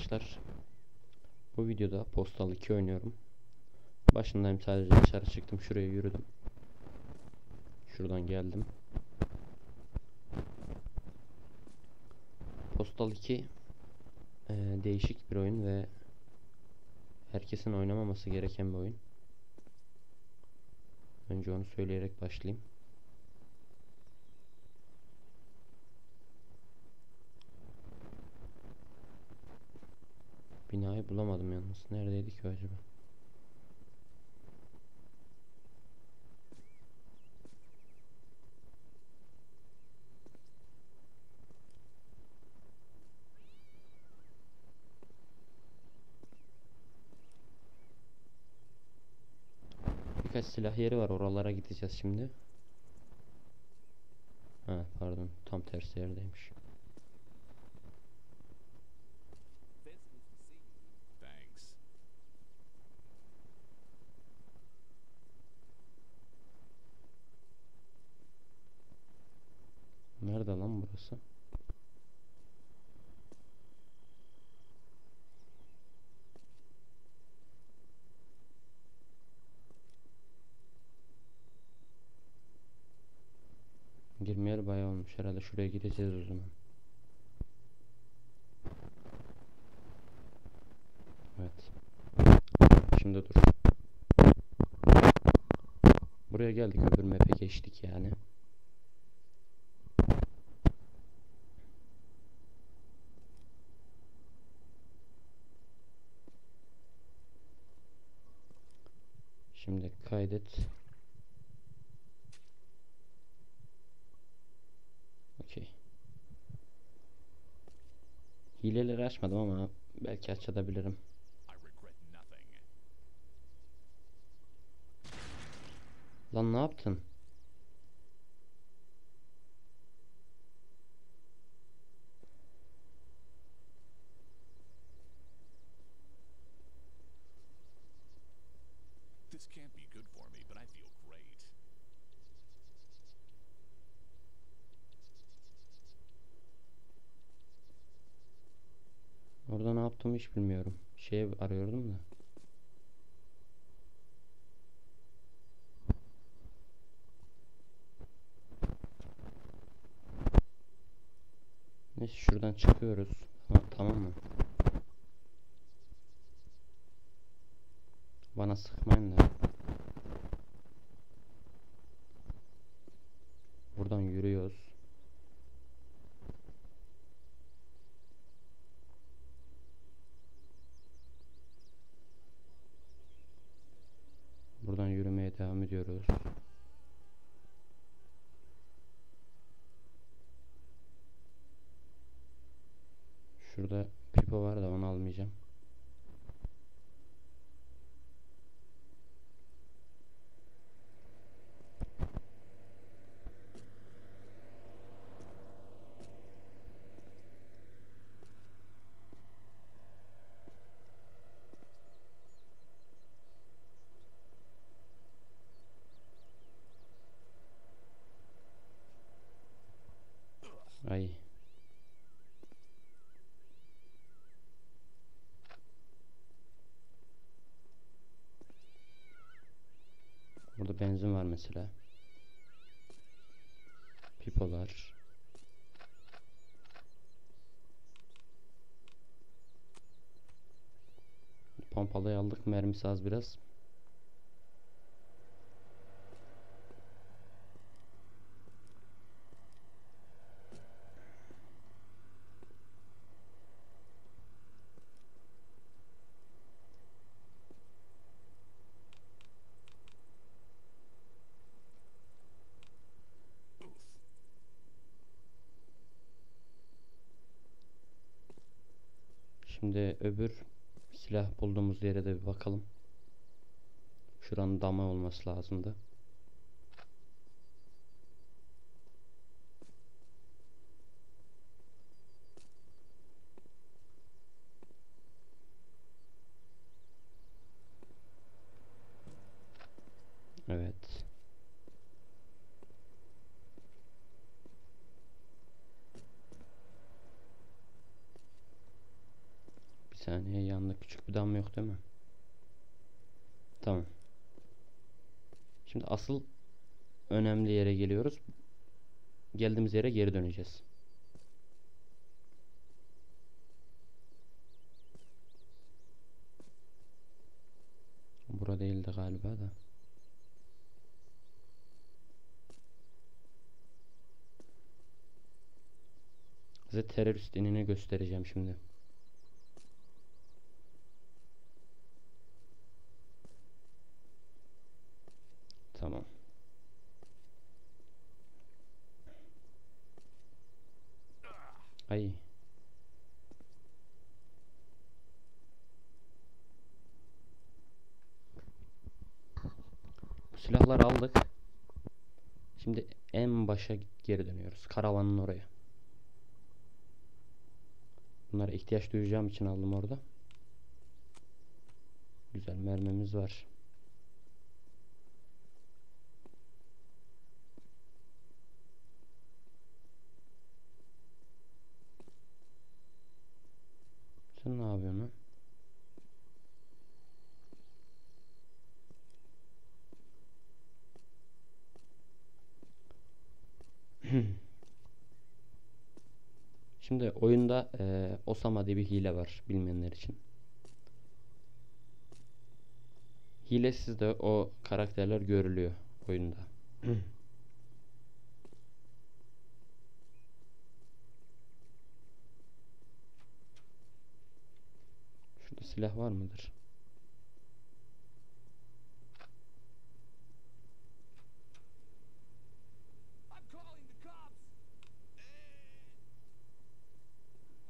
arkadaşlar. Bu videoda Postal 2 oynuyorum. Başındayım sadece dışarı çıktım şuraya yürüdüm. Şuradan geldim. Postal 2 eee, değişik bir oyun ve herkesin oynamaması gereken bir oyun. Önce onu söyleyerek başlayayım. Binayı bulamadım yalnız. Neredeydi ki acaba? Birkaç silah yeri var. Oralara gideceğiz şimdi. Ha pardon. Tam tersi yerdeymiş. Lan burası? Girmeyeli bayağı olmuş herhalde şuraya gireceğiz o zaman. Evet. Şimdi dur. Buraya geldik öbür map'e geçtik yani. Şimdi kaydet. Okey. Hileleri açmadım ama belki açabilirim. Lan ne yaptın? Yaptığımı hiç bilmiyorum. Şey arıyordum da. Neyse şuradan çıkıyoruz. Ha, tamam mı? Bana sıkmayın da. Buradan yürüyoruz. Buradan yürümeye devam ediyoruz. Şurada pipo var da onu almayacağım. Ay. Burada benzin var mesela. Pipolar. Pompalıyı aldık. Mermisi az biraz. Şimdi öbür silah bulduğumuz yere de bir bakalım. Şuranın damı olması lazımdı. Evet. Bir saniye yanında küçük bir damla yok değil mi? Tamam. Şimdi asıl önemli yere geliyoruz. Geldiğimiz yere geri döneceğiz. Bura değildi galiba da. Size terörist inini göstereceğim şimdi. Tamam. Ay. Bu silahları aldık. Şimdi en başa geri dönüyoruz. Karavanın oraya. Bunlara ihtiyaç duyacağım için aldım orada. Güzel mermimiz var. Sen ne yapıyorsun lan? Şimdi oyunda eee Osama diye bir hile var bilmeyenler için. Hilesiz de o karakterler görülüyor oyunda. Şurada silah var mıdır?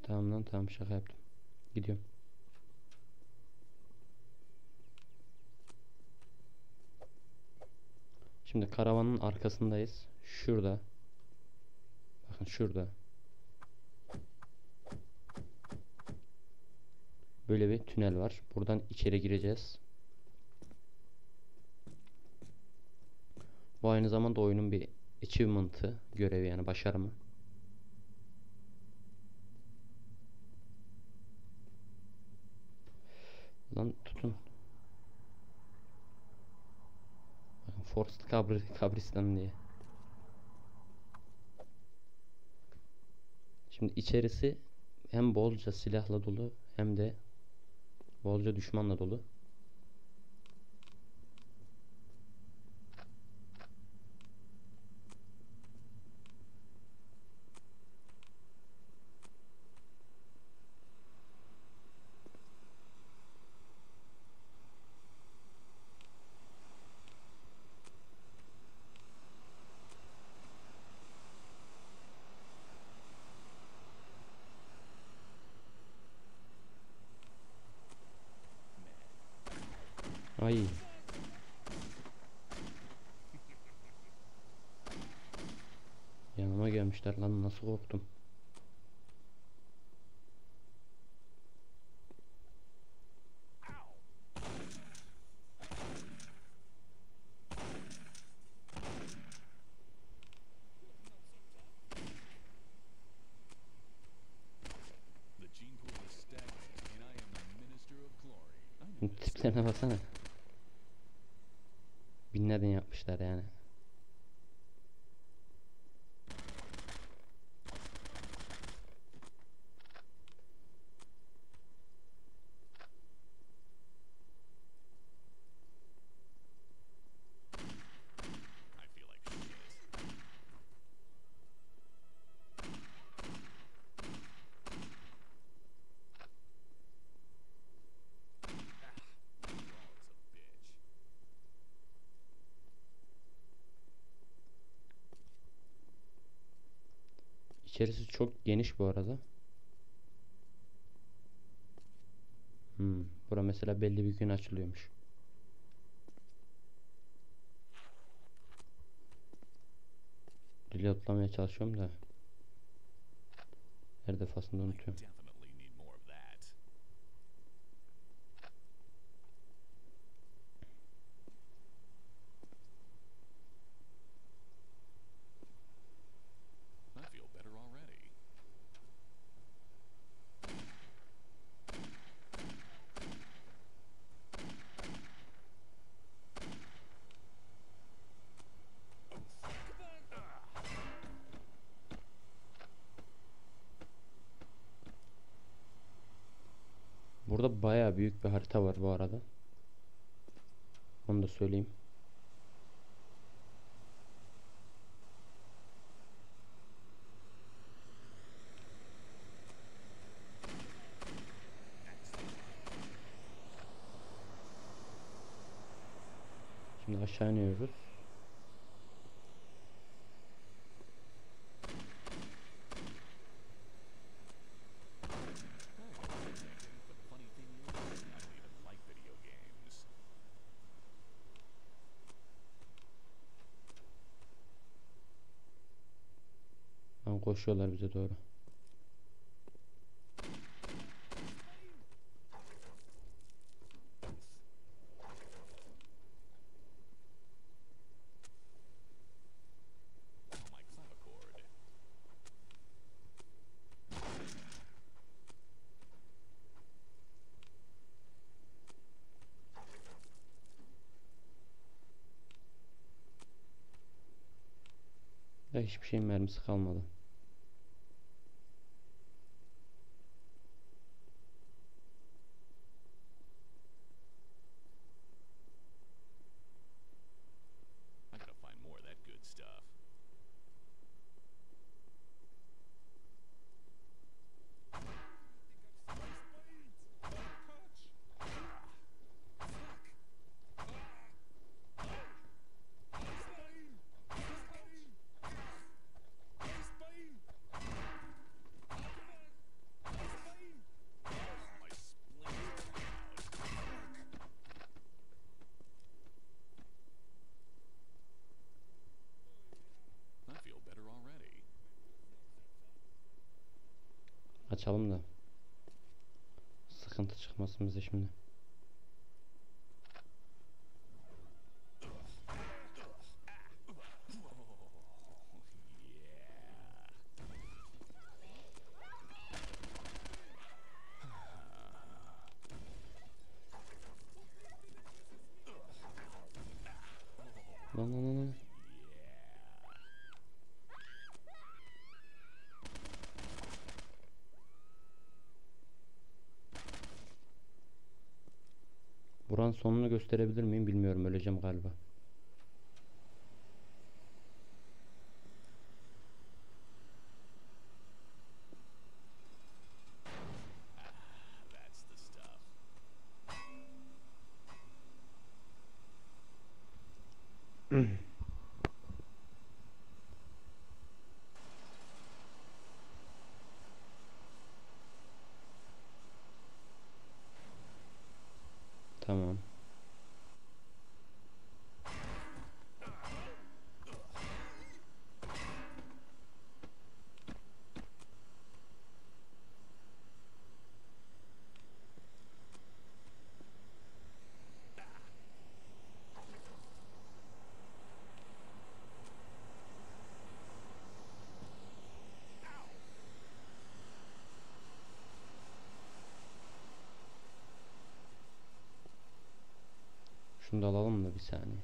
Tamam lan tamam şaka yaptım. Gidiyorum. Şimdi karavanın arkasındayız. Şurada. Bakın şurada. Böyle bir tünel var. Buradan içeri gireceğiz. Bu aynı zamanda oyunun bir achievement'ı, görevi yani başarımı. Lan tutun. Forced kabri, kabristan diye. Şimdi içerisi hem bolca silahla dolu hem de bolca düşmanla dolu. Ay. Yanıma gelmişler lan nasıl korktum. The gene Binlerden yapmışlar yani. İçerisi çok geniş bu arada. Hmm, bura mesela belli bir gün açılıyormuş. Reloadlamaya çalışıyorum da her defasında unutuyorum. Bayağı büyük bir harita var bu arada. Onu da söyleyeyim. Şimdi aşağı iniyoruz. Lan koşuyorlar bize doğru. Hiçbir şeyin mermisi kalmadı. Açalım da. Sıkıntı çıkmasın bize şimdi. Lan lan lan lan. Buranın sonunu gösterebilir miyim bilmiyorum öleceğim galiba. That's Şunu da alalım da bir saniye.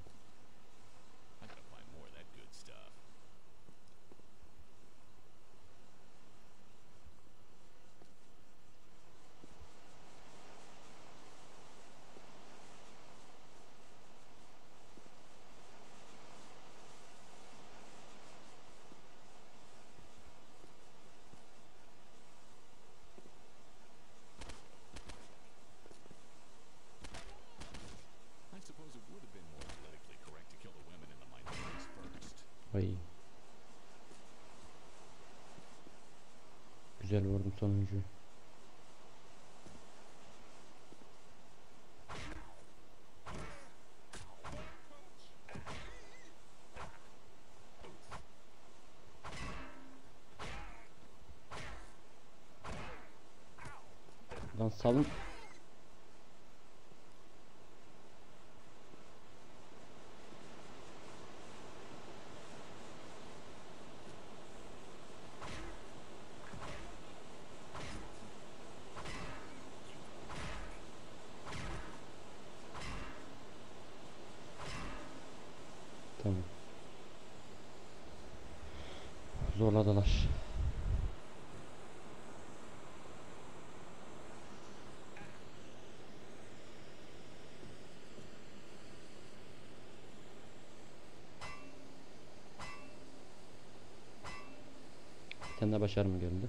Vurdum sonuncuyu. Lan salın. Tamam. Zorladılar. Sen de başar mı göründü?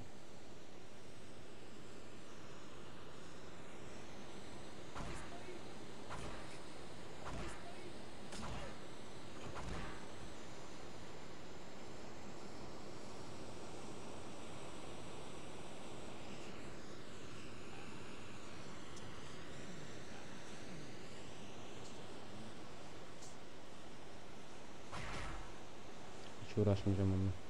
Uğraşmayacağım onunla.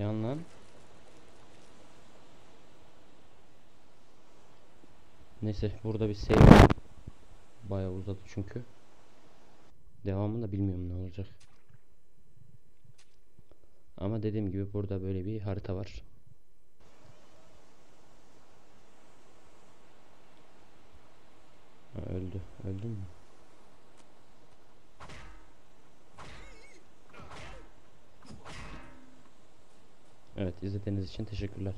Yan. Neyse burada bir save bayağı uzadı çünkü. Devamını da bilmiyorum ne olacak. Ama dediğim gibi burada böyle bir harita var. Öldü. Öldü mü? Evet izlediğiniz için teşekkürler.